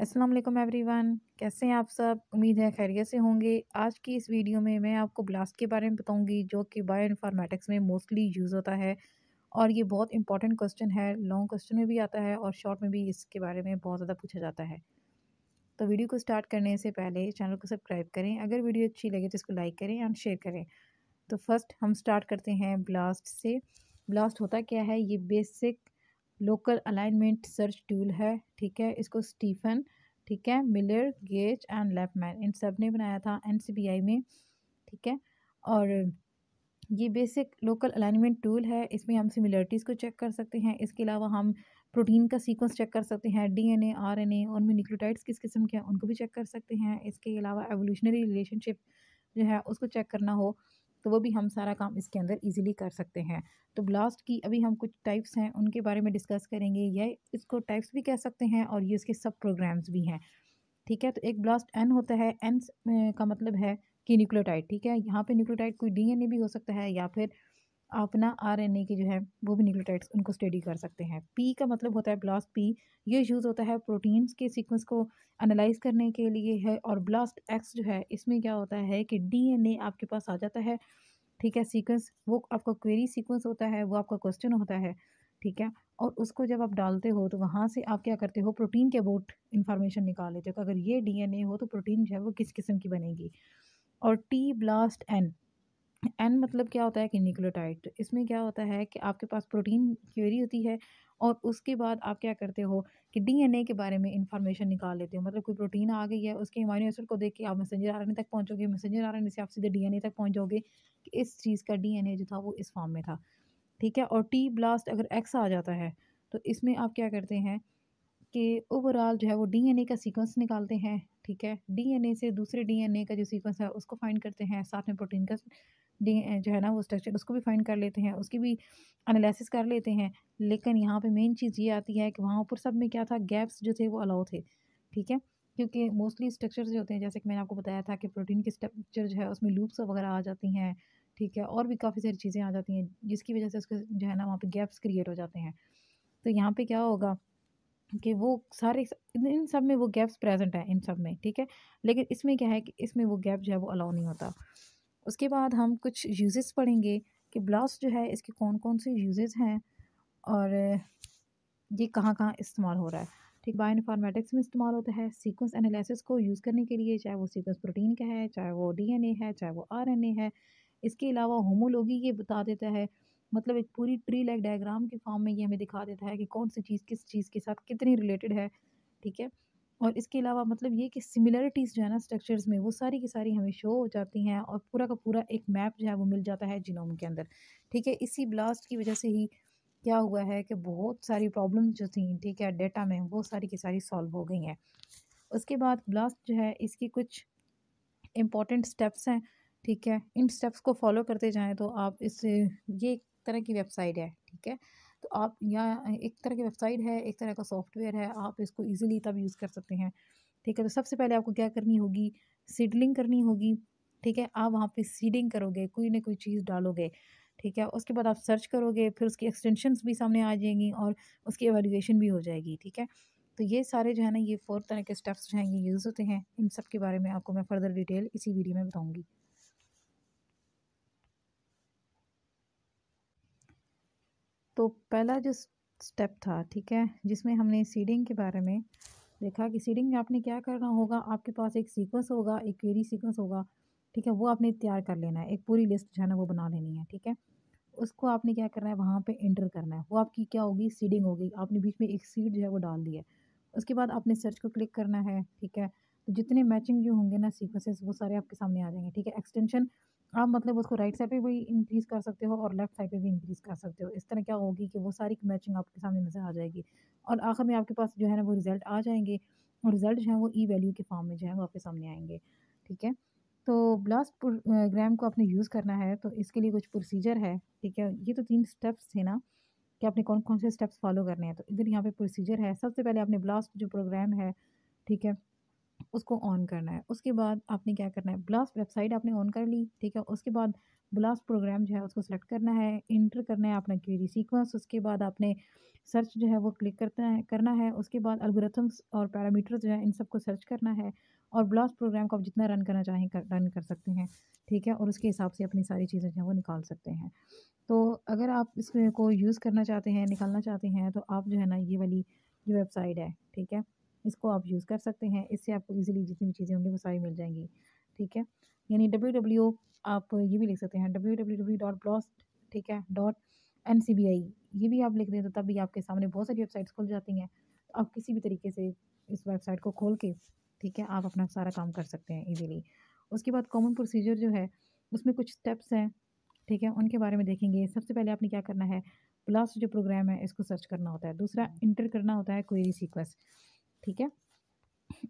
अस्सलाम वालेकुम एवरीवन। कैसे हैं आप सब? उम्मीद है खैरियत से होंगे। आज की इस वीडियो में मैं आपको ब्लास्ट के बारे में बताऊँगी, जो कि बायो इन्फॉर्मेटिक्स में मोस्टली यूज़ होता है। और ये बहुत इंपॉर्टेंट क्वेश्चन है, लॉन्ग क्वेश्चन में भी आता है और शॉर्ट में भी इसके बारे में बहुत ज़्यादा पूछा जाता है। तो वीडियो को स्टार्ट करने से पहले चैनल को सब्सक्राइब करें। अगर वीडियो अच्छी लगे तो इसको लाइक करें एंड शेयर करें। तो फ़र्स्ट हम स्टार्ट करते हैं ब्लास्ट से। ब्लास्ट होता क्या है? ये basic local alignment search tool है, ठीक है? इसको स्टीफन, ठीक है? मिलर, गेज एंड लेपमैन, इन सबने बनाया था एन में, ठीक है? और ये बेसिक लोकल अलाइनमेंट टूल है, इसमें हम सिमिलरिटीज़ को चेक कर सकते हैं। इसके अलावा हम प्रोटीन का सीक्वेंस चेक कर सकते हैं, डीएनए, आरएनए उनमें न्यूक्लियोटाइड्स किस किस्म के हैं, उनको भी चेक कर सकते हैं। इसके अलावा एवोल्यूशनरी रिलेशनशिप जो है, उसको चेक करना हो। तो वो भी हम सारा काम इसके अंदर इजीली कर सकते हैं। तो ब्लास्ट की अभी हम कुछ टाइप्स हैं, उनके बारे में डिस्कस करेंगे। या इसको टाइप्स भी कह सकते हैं और ये इसके सब प्रोग्राम्स भी हैं। ठीक है तो एक ब्लास्ट एन होता है। एन का मतलब है कि न्यूक्लियोटाइड ठीक है? यहाँ पे न्यूक्लियोटाइड कोई डीएनए भी हो सकता है या फिर अपना आरएनए के जो है, वो भी न्यूक्लियोटाइड्स उनको स्टडी कर सकते हैं। पी का मतलब होता है ब्लास्ट पी। ये यूज़ होता है प्रोटीन्स के सीक्वेंस को एनालाइज करने के लिए है और ब्लास्ट एक्स जो है, इसमें क्या होता है कि डीएनए आपके पास आ जाता है, ठीक है, सीक्वेंस। वो आपका क्वेरी सीक्वेंस होता है, वो आपका क्वेश्चन होता है, ठीक है। और उसको जब आप डालते हो तो वहाँ से आप क्या करते हो, प्रोटीन के अबाउट इन्फॉर्मेशन निकाल लेते हो। अगर ये डीएनए हो तो प्रोटीन जो है, वो किस किस्म की बनेगी? और टी ब्लास्ट एन एन मतलब क्या होता है कि न्यूक्लियोटाइड तो इसमें क्या होता है कि आपके पास प्रोटीन क्वेरी होती है और उसके बाद आप क्या करते हो कि डीएनए के बारे में इंफॉर्मेशन निकाल लेते हो। मतलब कोई प्रोटीन आ गई है, उसके अमाइनो एसिड को देख के आप मैसेंजर आरएनए तक पहुंचोगे, मैसेंजर आरएनए से आप सीधे डीएनए तक पहुँच जाओगे कि इस चीज़ का डीएनए जो था वो इस फॉर्म में था। ठीक है? और टी ब्लास्ट अगर एक्स आ जाता है तो इसमें आप क्या करते हैं कि ओवरऑल जो है वो डीएनए का सीक्वेंस निकालते हैं। ठीक है? डीएनए से दूसरे डीएनए का जो सीक्वेंस है उसको फाइंड करते हैं, साथ में प्रोटीन का जो है ना, वो स्ट्रक्चर उसको भी फाइंड कर लेते हैं, उसकी भी एनालिसिस कर लेते हैं। लेकिन यहाँ पे मेन चीज़ ये आती है कि वहाँ ऊपर सब में क्या था? गैप्स जो थे वो अलाउ थे, ठीक है? क्योंकि मोस्टली स्ट्रक्चर्स जो होते हैं, जैसे कि मैंने आपको बताया था कि प्रोटीन की स्ट्रक्चर जो है, उसमें लूप्स वगैरह आ जाती हैं, ठीक है? और भी काफ़ी सारी चीज़ें आ जाती हैं, जिसकी वजह से उसके जो है ना, वहाँ पर गैप्स क्रिएट हो जाते हैं। तो यहाँ पर क्या होगा कि वो सारे इन सब में वो गैप्स प्रेजेंट है, इन सब में, ठीक है? लेकिन इसमें क्या है कि इसमें वो गैप जो है, वो अलाउ नहीं होता। उसके बाद हम कुछ यूजेस पढ़ेंगे कि ब्लाउज जो है, इसके कौन कौन से यूजेस हैं और ये कहाँ कहाँ इस्तेमाल हो रहा है। ठीक बायो इन्फॉर्मेटिक्स में इस्तेमाल होता है सीक्वेंस एनालिसिस को यूज़ करने के लिए, चाहे वो सीक्वेंस प्रोटीन का है, चाहे वो डीएनए है, चाहे वो आरएनए है। इसके अलावा होमोलॉगी ये बता देता है मतलब एक पूरी ट्री लाइक डायग्राम के फॉर्म में ये हमें दिखा देता है कि कौन सी चीज़ किस चीज़ के साथ कितनी रिलेटेड है। ठीक है? और इसके अलावा मतलब ये कि सिमिलरिटीज़ जो है ना स्ट्रक्चर्स में, वो सारी की सारी हमें शो हो जाती हैं और पूरा का पूरा एक मैप जो है वो मिल जाता है जिनोम के अंदर। ठीक है, इसी ब्लास्ट की वजह से ही क्या हुआ है कि बहुत सारी प्रॉब्लम जो थी, ठीक है डेटा में वो सारी की सारी सॉल्व हो गई हैं। उसके बाद ब्लास्ट जो है, इसकी कुछ इंपॉर्टेंट स्टेप्स हैं, ठीक है। इन स्टेप्स को फॉलो करते जाएँ तो आप इस, ये एक तरह की वेबसाइट है, ठीक है। तो आप यहाँ एक तरह की वेबसाइट है, एक तरह का सॉफ्टवेयर है, आप इसको ईजिली तब यूज़ कर सकते हैं। ठीक है तो सबसे पहले आपको क्या करनी होगी? सीडलिंग करनी होगी। ठीक है, आप वहाँ पे सीडिंग करोगे, कोई ना कोई चीज़ डालोगे। ठीक है, उसके बाद आप सर्च करोगे, फिर उसकी एक्सटेंशंस भी सामने आ जाएँगी और उसकी एवेल्यूशन भी हो जाएगी। ठीक है तो ये सारे जो है ना, ये फोर तरह के स्टेप्स जो हैं, ये यूज़ होते हैं। इन सब के बारे में आपको मैं फर्दर डिटेल इसी वीडियो में बताऊँगी। तो पहला जो स्टेप था, ठीक है, जिसमें हमने सीडिंग के बारे में देखा कि सीडिंग में आपने क्या करना होगा, आपके पास एक सीक्वेंस होगा, एक क्वेरी सीक्वेंस होगा, ठीक है, वो आपने तैयार कर लेना है, एक पूरी लिस्ट जो है ना वो बना लेनी है, ठीक है। उसको आपने क्या करना है, वहाँ पे इंटर करना है, वो आपकी क्या होगी सीडिंग होगी, आपने बीच में एक सीड जो है वो डाल दी है। उसके बाद आपने सर्च को क्लिक करना है, ठीक है तो जितने मैचिंग जो होंगे ना सीक्वेंसेस वो सारे आपके सामने आ जाएँगे, ठीक है एक्सटेंशन आप मतलब उसको राइट साइड पे भी इंक्रीज़ कर सकते हो और लेफ़्ट साइड पे भी इंक्रीज़ कर सकते हो। इस तरह क्या होगी कि वो सारी मैचिंग आपके सामने नज़र आ जाएगी और आखिर में आपके पास जो है ना वो रिज़ल्ट आ जाएँगे और रिज़ल्ट जो है वो ई वैल्यू के फॉर्म में जो है वो आपके सामने आएँगे, ठीक है? तो ब्लास्ट प्रोग्राम को आपने यूज़ करना है तो इसके लिए कुछ प्रोसीजर है, ठीक है? ये तो तीन स्टेप्स थे ना कि आपने कौन कौन से स्टेप्स फॉलो करने हैं। तो इधर यहाँ पे प्रोसीजर है। सबसे पहले आपने ब्लास्ट जो प्रोग्राम है, ठीक है उसको ऑन करना है। उसके बाद आपने क्या करना है ब्लास्ट वेबसाइट आपने ऑन कर ली ठीक है? उसके बाद ब्लास्ट प्रोग्राम जो है उसको सेलेक्ट करना है इंटर करना है अपना क्वेरी सीक्वेंस उसके बाद आपने सर्च जो है वो क्लिक करता है करना है उसके बाद अलगोरिथम्स और पैरामीटर्स जो है इन सबको सर्च करना है और ब्लास्ट प्रोग्राम को आप जितना रन करना चाहें कर, रन कर सकते हैं ठीक है? और उसके हिसाब से अपनी सारी चीज़ें जो है वो निकाल सकते हैं। तो अगर आप इसको यूज़ करना चाहते हैं निकालना चाहते हैं तो आप जो है ना ये वाली जो वेबसाइट है ठीक है? इसको आप यूज़ कर सकते हैं। इससे आपको ईजिली जितनी भी चीज़ें होंगी वो सारी मिल जाएँगी, ठीक है? यानी डब्ल्यू डब्ल्यू आप ये भी लिख सकते हैं W W W dot BLAST ठीक है? Dot N C B I ये भी आप लिख दें तो तब भी आपके सामने बहुत सारी वेबसाइट्स खुल जाती हैं। तो आप किसी भी तरीके से इस वेबसाइट को खोल के, ठीक है? आप अपना सारा काम कर सकते हैं इजीली उसके बाद कॉमन प्रोसीजर जो है, उसमें कुछ स्टेप्स हैं, ठीक है? उनके बारे में देखेंगे। सबसे पहले आपने क्या करना है? ब्लास्ट जो प्रोग्राम है, इसको सर्च करना होता है। दूसरा इंटर करना होता है क्वेरी सीक्वेंस ठीक है?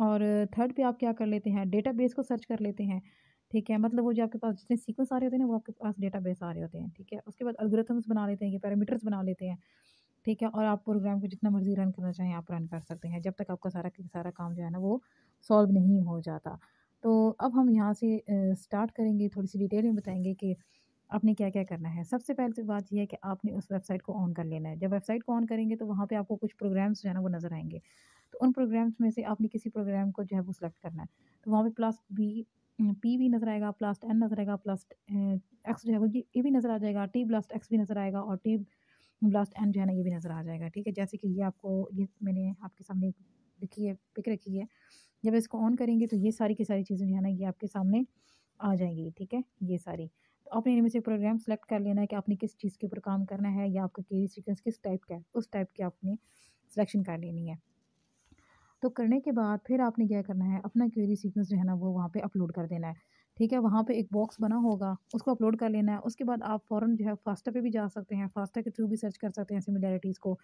और थर्ड पे आप क्या कर लेते हैं? डेटाबेस को सर्च कर लेते हैं। ठीक है? मतलब वो जो आपके पास जितने सीक्वेंस आ रहे होते हैं ना, वो आपके पास डेटाबेस आ रहे होते हैं। ठीक है? उसके बाद अलगोरिथम्स बना लेते हैं ये पैरामीटर्स बना लेते हैं। ठीक है? और आप प्रोग्राम को जितना मर्ज़ी रन करना चाहें, आप रन कर सकते हैं। जब तक आपका सारा सारा काम जो है ना, वो सॉल्व नहीं हो जाता। तो अब हम यहाँ से स्टार्ट करेंगे। थोड़ी सी डिटेल में बताएँगे कि आपने क्या क्या करना है? सबसे पहले तो बात यह है कि आपने उस वेबसाइट को ऑन कर लेना है। जब वेबसाइट को ऑन करेंगे तो वहाँ पे आपको कुछ प्रोग्राम्स जो है ना वो नज़र आएँगे। तो उन प्रोग्राम्स में से आपने किसी प्रोग्राम को जो है वो सिलेक्ट करना है। तो वहाँ पे प्लस बी पी भी नज़र आएगा, प्लस एन नज़र आएगा, प्लस एक्स जो है वो, ये भी नज़र आ जाएगा, टी ब्लास्ट एक्स भी नज़र आएगा और टी ब्लास्ट एन जो है ना ये भी नज़र आ जाएगा, ठीक है? जैसे कि ये आपको, ये मैंने आपके सामने लिखी है, पिक रखी है। जब इसको ऑन करेंगे तो ये सारी की सारी चीज़ें जो है ना ये आपके सामने आ जाएँगी, ठीक है? ये सारी। तो आपने इनमें से प्रोग्राम सेलेक्ट कर लेना है कि आपने किस चीज़ के ऊपर काम करना है या आपका केरी सीक्वेंस किस टाइप का है, उस टाइप की आपने सिलेक्शन कर लेनी है। तो करने के बाद फिर आपने क्या करना है, अपना क्वेरी सीक्वेंस जो है ना वो वहाँ पे अपलोड कर देना है, ठीक है? वहाँ पे एक बॉक्स बना होगा, उसको अपलोड कर लेना है, उसके बाद आप फ़ौरन जो है फास्टा पे भी जा सकते हैं, फास्टा के थ्रू भी सर्च कर सकते हैं सिमिलैरिटीज़ को।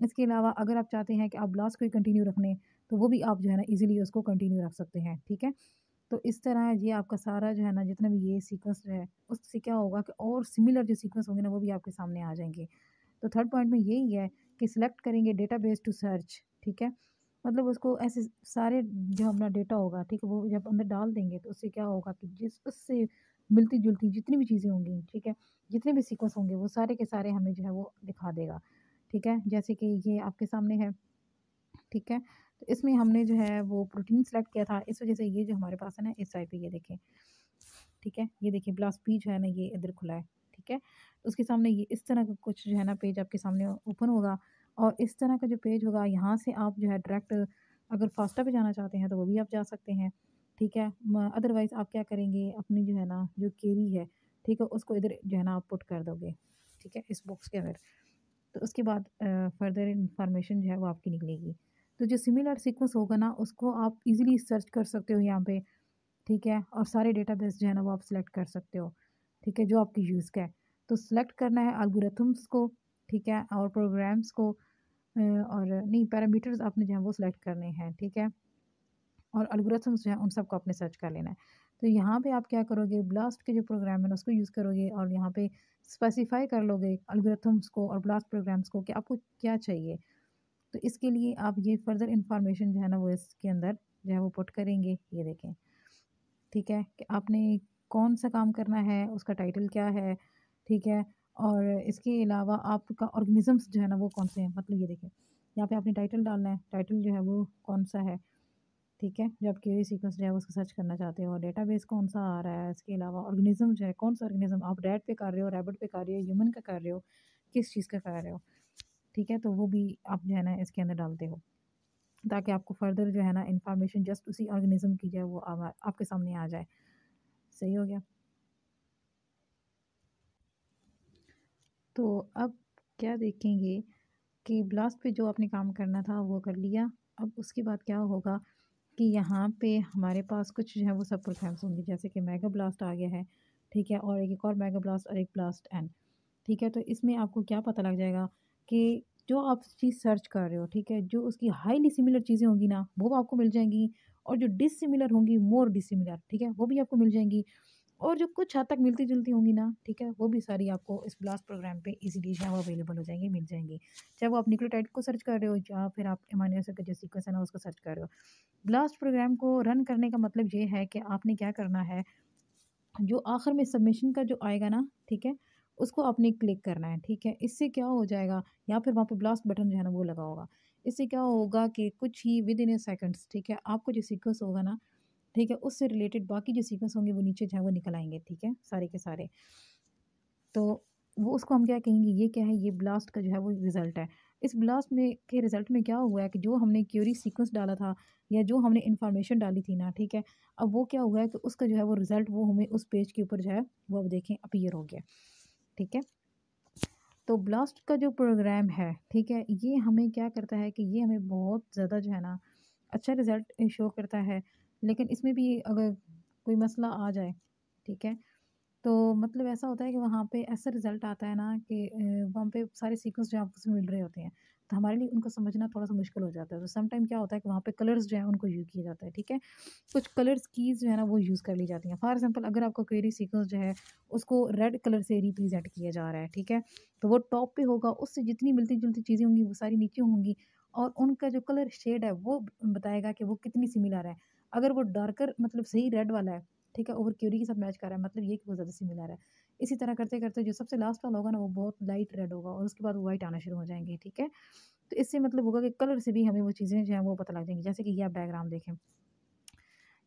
इसके अलावा अगर आप चाहते हैं कि आप ब्लास्ट को कंटिन्यू रखने तो वो भी आप जो है ना ईजिली उसको कंटिन्यू रख सकते हैं, ठीक है? तो इस तरह ये आपका सारा जो है ना, जितना भी ये सीक्वेंस जो है, उससे क्या होगा कि और सिमिलर जो सीक्वेंस होंगे ना, वो भी आपके सामने आ जाएँगे। तो थर्ड पॉइंट में यही है कि सिलेक्ट करेंगे डेटा बेस टू सर्च ठीक है? मतलब उसको ऐसे सारे जो अपना डेटा होगा, ठीक है, वो जब अंदर डाल देंगे तो उससे क्या होगा कि जिस, उससे मिलती जुलती जितनी भी चीज़ें होंगी, ठीक है, जितने भी सीक्वेंस होंगे, वो सारे के सारे हमें जो है वो दिखा देगा, ठीक है? जैसे कि ये आपके सामने है, ठीक है? इसमें हमने जो है वो प्रोटीन सेलेक्ट किया था। इस वजह से ये जो हमारे पास है ना, इस साइड पे ये देखें। ठीक है? ये देखिए ब्लास्ट पी जो है ना, ये इधर खुला है। ठीक है? उसके सामने ये इस तरह का कुछ जो है ना पेज आपके सामने ओपन होगा और इस तरह का जो पेज होगा, यहाँ से आप जो है डायरेक्ट अगर फास्टा पे जाना चाहते हैं तो वो भी आप जा सकते हैं। ठीक है? अदरवाइज़ आप क्या करेंगे? अपनी जो है ना, जो केरी है, ठीक है, उसको इधर जो है ना आप पुट कर दोगे। ठीक है? इस बॉक्स के अंदर। तो उसके बाद फर्दर इंफॉर्मेशन जो है वो आपकी निकलेगी। तो जो सिमिलर सीक्वेंस होगा ना, उसको आप इजीली सर्च कर सकते हो यहाँ पे, ठीक है? और सारे डेटाबेस जो है ना, वो आप सिलेक्ट कर सकते हो, ठीक है? जो आपकी यूज़ का है। तो सिलेक्ट करना है अलगोरिथम्स को, ठीक है? और प्रोग्राम्स को और नहीं पैरामीटर्स आपने जो है वो सिलेक्ट करने हैं, ठीक है? और अलगोरिथम्स जो है, उन सबको आपने सर्च कर लेना है। तो यहाँ पे आप क्या करोगे? ब्लास्ट के जो प्रोग्राम है उसको यूज़ करोगे और यहाँ पे स्पेसिफाई कर लोगे अलगोरिथम्स को और ब्लास्ट प्रोग्राम्स को कि आपको क्या चाहिए। तो इसके लिए आप ये फर्दर इंफॉर्मेशन जो है ना वो इसके अंदर जो है वो पुट करेंगे, ये देखें। ठीक है? कि आपने कौन सा काम करना है, उसका टाइटल क्या है, ठीक है? और इसके अलावा आपका ऑर्गेनिज़म्स जो है ना वो कौन से हैं? मतलब ये देखें। यहाँ पे आपने टाइटल डालना है टाइटल जो है वो कौन सा है? ठीक है? जो आप क्वेरी सीक्वेंस जो है उसको सर्च करना चाहते हो डेटाबेस कौन सा आ रहा है, इसके अलावा ऑर्गेनिज्म जो है, कौन सा ऑर्गेनिज्म आप डैट पे कर रहे हो रैबिट पे कर रहे हो ह्यूमन का कर रहे हो, किस चीज़ का कर रहे हो? ठीक है तो वो भी आप जो है ना इसके अंदर डालते हो। ताकि आपको फर्दर जो है ना इन्फॉर्मेशन जस्ट उसी ऑर्गेनिज्म की जो है वो आपके सामने आ जाए। सही हो गया? तो अब क्या देखेंगे कि ब्लास्ट पे जो आपने काम करना था, वो कर लिया। अब उसके बाद क्या होगा कि यहाँ पे हमारे पास कुछ जो है वो सब प्रोग्राम्स होंगे, जैसे कि मेगा ब्लास्ट आ गया है, ठीक है, और एक और मेगा ब्लास्ट और एक ब्लास्ट एन ठीक है। तो इसमें आपको क्या पता लग जाएगा कि जो आप चीज़ सर्च कर रहे हो, ठीक है? जो उसकी हाईली सिमिलर चीज़ें होंगी ना, वो आपको मिल जाएँगी और जो डिसिमिलर होंगी मोर डिसिमिलर ठीक है? वो भी आपको मिल जाएँगी और जो कुछ हद तक मिलती जुलती होंगी ना, ठीक है? वो भी सारी आपको इस ब्लास्ट प्रोग्राम पे इजीली जो है वो अवेलेबल हो जाएँगी, मिल जाएँगी। चाहे वो आप न्यूक्लियोटाइड को सर्च कर रहे हो या फिर आप एमाइनो एसिड का जो सीक्वेंस है ना, उसको सर्च कर रहे हो। ब्लास्ट प्रोग्राम को रन करने का मतलब ये है कि आपने क्या करना है, जो आखिर में सबमिशन का जो आएगा ना, ठीक है? उसको आपने क्लिक करना है, ठीक है? इससे क्या हो जाएगा? या फिर वहाँ पे ब्लास्ट बटन जो है ना, वो लगा होगा। इससे क्या होगा कि कुछ ही विद इन ए सेकेंड्स ठीक है? आपको जो सीक्वेंस होगा ना, ठीक है, उससे रिलेटेड बाकी जो सीक्वेंस होंगे, वो नीचे जो है, वो निकल आएँगे, ठीक है? सारे के सारे। तो वो उसको हम क्या कहेंगे? ये क्या है? ये ब्लास्ट का जो है, वो रिज़ल्ट है। इस ब्लास्ट में के रिज़ल्ट में क्या हुआ है कि जो हमने क्यूरी सीक्वेंस डाला था, या जो हमने इन्फॉर्मेशन डाली थी ना, ठीक है? अब वो क्या हुआ है कि उसका जो है, वो रिज़ल्ट वो हमें उस पेज के ऊपर जो है, वो अब देखें अपीयर हो गया। ठीक है? तो ब्लास्ट का जो प्रोग्राम है, ठीक है, ये हमें क्या करता है कि ये हमें बहुत ज़्यादा जो है ना अच्छा रिज़ल्ट शो करता है। लेकिन इसमें भी अगर कोई मसला आ जाए, ठीक है तो मतलब ऐसा होता है कि वहाँ पे ऐसा रिज़ल्ट आता है ना कि वहाँ पे सारे सीक्वेंस जो आपको मिल रहे होते हैं। हमारे लिए उनको समझना थोड़ा सा मुश्किल हो जाता है। तो सम टाइम क्या होता है कि वहाँ पे कलर्स जो है उनको यूज़ किया जाता है, ठीक है? कुछ कलर्स कीज़ जो है ना वो यूज़ कर ली जाती हैं। फॉर एग्जांपल, अगर आपका क्वेरी सीक्वेंस जो है उसको रेड कलर से रिप्रेजेंट किया जा रहा है, ठीक है? तो वो टॉप पे होगा, उससे जितनी मिलती जुलती चीज़ें होंगी, वो सारी नीचे होंगी और उनका जो कलर शेड है वो बताएगा कि वो कितनी सिमिलर है। अगर वो डार्कर मतलब सही रेड वाला है, ठीक है? ओवर क्यूरी के साथ मैच कर रहा है मतलब ये कि वो ज़्यादा सिमिलर है। इसी तरह करते करते जो सबसे लास्ट वाला होगा ना, वो बहुत लाइट रेड होगा और उसके बाद वाइट आना शुरू हो जाएँगे, ठीक है? तो इससे मतलब होगा कि कलर से भी हमें वो चीज़ें जो हैं वो पता लग जाएँगी, जैसे कि ये आप डायग्राम देखें,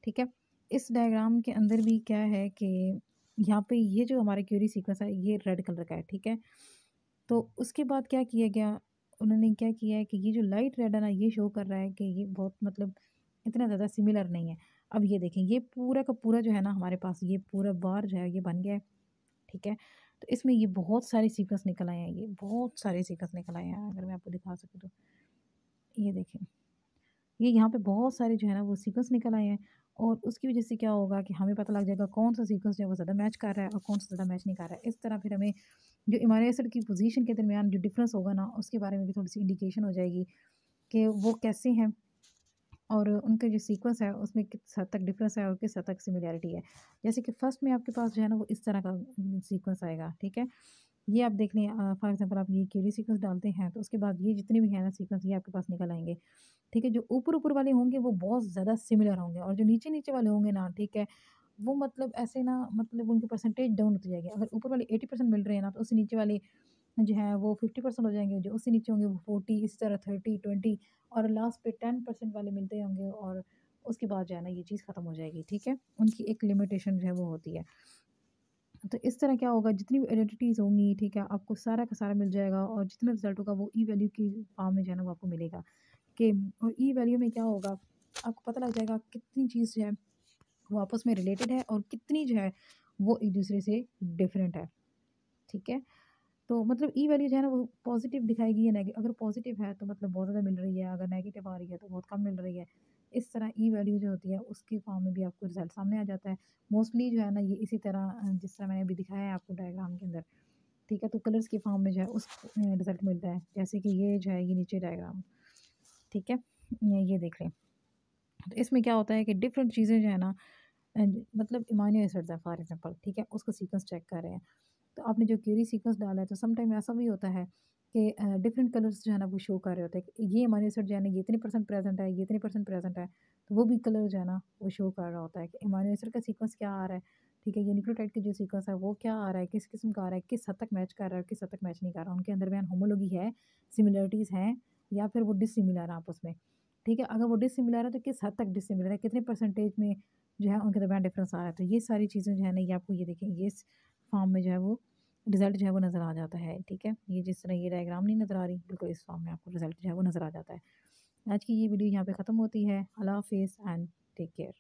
ठीक है? इस डायग्राम के अंदर भी क्या है कि यहाँ पे ये जो हमारा क्यूरी सीक्वेंस है, ये रेड कलर का है, ठीक है? तो उसके बाद क्या किया गया? उन्होंने क्या किया है कि ये जो लाइट रेड है ना, ये शो कर रहा है कि ये बहुत मतलब इतना ज़्यादा सिमिलर नहीं है। अब ये देखें, ये पूरा का पूरा जो है ना, हमारे पास ये पूरा बार जो है, ये बन गया है। ठीक है? तो इसमें ये बहुत सारे सीक्वेंस निकल आए हैं, ये बहुत सारे सीक्वेंस निकल आए हैं, अगर मैं आपको दिखा सकूँ तो। ये देखें ये यहाँ पे बहुत सारे जो है ना वो सीक्वेंस निकल आए हैं और उसकी वजह से क्या होगा कि हमें पता लग जाएगा कौन सा सीक्वेंस जो है वो ज़्यादा मैच कर रहा है और कौन सा ज़्यादा मैच नहीं कर रहा है। इस तरह फिर हमें जो इमारे एसिड की पोजीशन के दरमियान जो डिफरेंस होगा ना, उसके बारे में भी थोड़ी सी इंडिकेशन हो जाएगी कि वो कैसे हैं। और उनका जो सीक्वेंस है, उसमें किस हद तक डिफरेंस है और किस हद तक सिमिलैरिटी है। जैसे कि फ़र्स्ट में आपके पास जो है ना, वो इस तरह का सीक्वेंस आएगा, ठीक है? ये आप देख लें फॉर एग्जांपल आप ये क्यूरी सीक्वेंस डालते हैं तो उसके बाद ये जितने भी हैं ना सीक्वेंस ये आपके पास निकल आएँगे, ठीक है? जो ऊपर ऊपर वाले होंगे, वो बहुत ज़्यादा सिमिलर होंगे और जो नीचे नीचे वाले होंगे ना, ठीक है? वो मतलब ऐसे ना मतलब उनकी परसेंटेज डाउन होती जाएगी। अगर ऊपर वाले एटी परसेंट मिल रहे हैं ना तो उससे नीचे वाले जो है वो फिफ्टी परसेंट हो जाएँगे, जो उससे नीचे होंगे वो फोर्टी इस तरह थर्टी ट्वेंटी और लास्ट पे टेन परसेंट वाले मिलते होंगे और उसके बाद जो है ना ये चीज़ ख़त्म हो जाएगी, ठीक है? उनकी एक लिमिटेशन जो है वो होती है। तो इस तरह क्या होगा, जितनी भी आइडेंटिटीज़ होंगी, ठीक है, आपको सारा का सारा मिल जाएगा और जितना रिज़ल्ट होगा वो ई वैल्यू की फॉर्म में जो है ना वो आपको मिलेगा। कि और ई वैल्यू में क्या होगा, आपको पता लग जाएगा कितनी चीज़ जो है वो आपस में रिलेटेड है और कितनी जो है वो एक दूसरे से डिफरेंट है, ठीक है? तो मतलब ई वैल्यू जो है ना वो पॉजिटिव दिखाएगी या नेगेटिव? अगर पॉजिटिव है तो मतलब बहुत ज़्यादा मिल रही है, अगर नेगेटिव आ रही है तो बहुत कम मिल रही है। इस तरह ई वैल्यू जो होती है उसकी फॉर्म में भी आपको रिज़ल्ट सामने आ जाता है। मोस्टली जो है ना ये इसी तरह जिस तरह मैंने अभी दिखाया है आपको डायग्राम के अंदर, ठीक है? तो कलर्स के फॉर्म में जो है उस रिज़ल्ट मिलता है। जैसे कि ये जो है ये नीचे डायग्राम, ठीक है? ये देख लें तो इसमें क्या होता है कि डिफरेंट चीज़ें जो है ना मतलब इमानी एसिड्स है फॉर एग्ज़ाम्पल, ठीक है? उसका सीक्वेंस चेक कर रहे हैं। तो आपने जो क्यूरी सीक्वेंस डाला है तो समटाइम ऐसा भी होता है कि डिफरेंट कलर्स जो है ना, वो शो कर रहे होते हैं ये हमारे एसिड जो है ना, ये इतने परसेंट प्रेजेंट है, ये इतने परसेंट प्रेजेंट है तो वो भी कलर जो है ना, वो शो कर रहा होता है कि इमानो एसिड का सीक्वेंस क्या आ रहा है, ठीक है ये न्यूक्लियोटाइड की जो सीक्वेंस है, वो क्या आ रहा है, किस किस्म का आ रहा है, किस हद तक मैच कर रहा है किस हद तक मैच नहीं कर रहा उनके अंदर बयान होमोलॉगी है सिमिलरिटीज़ हैं, या फिर वो डिसिमिलर है आपस में, ठीक है, अगर वो डिसिमिलर है तो किस हद तक डिसिमिलर है, कितने परसेंटेज में जो है, उनके दरमियान डिफरेंस आ रहा है तो ये सारी चीज़ें जो है ना, ये आपको ये देखें, ये फॉर्म में जो है वो, रिज़ल्ट जो है वो नज़र आ जाता है, ठीक है? ये जिस तरह ये डायग्राम नहीं नज़र आ रही, बिल्कुल इस फॉर्म में आपको रिज़ल्ट जो है वो नज़र आ जाता है। आज की ये वीडियो यहाँ पे ख़त्म होती है। अल्लाह हाफिज़ एंड टेक केयर।